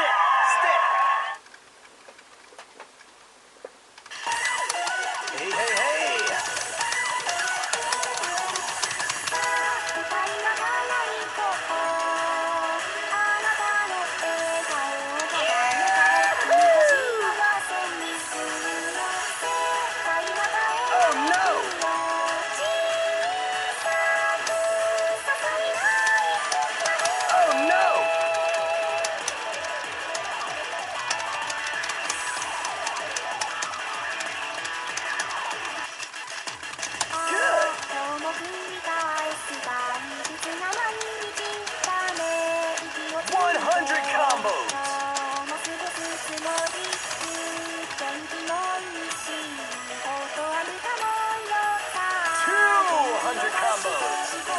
stick, stick. Combos.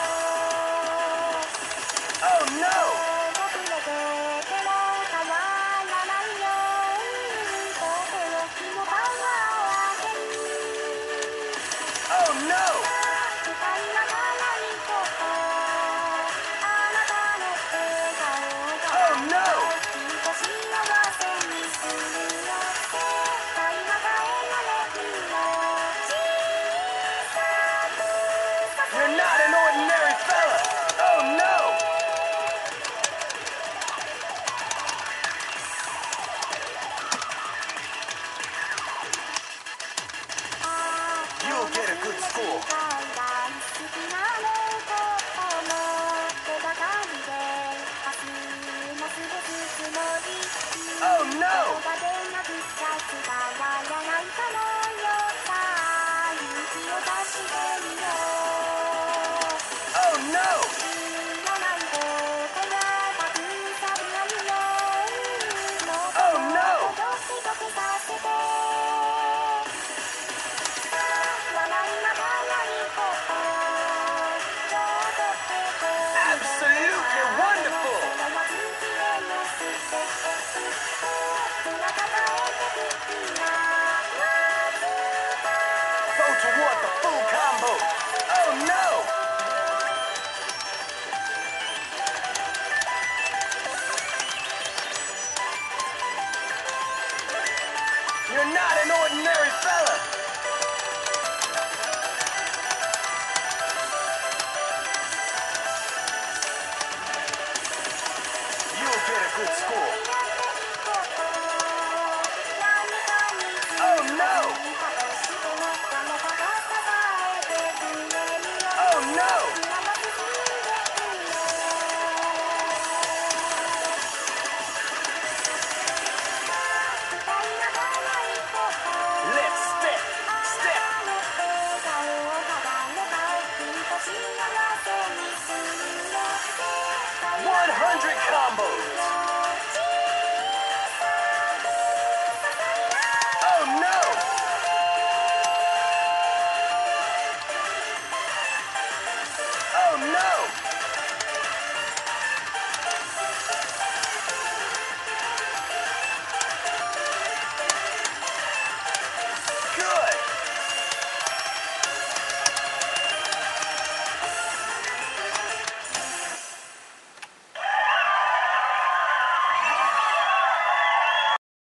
Get food combo. Oh no! You're not an ordinary fella. You'll get a good score. combo.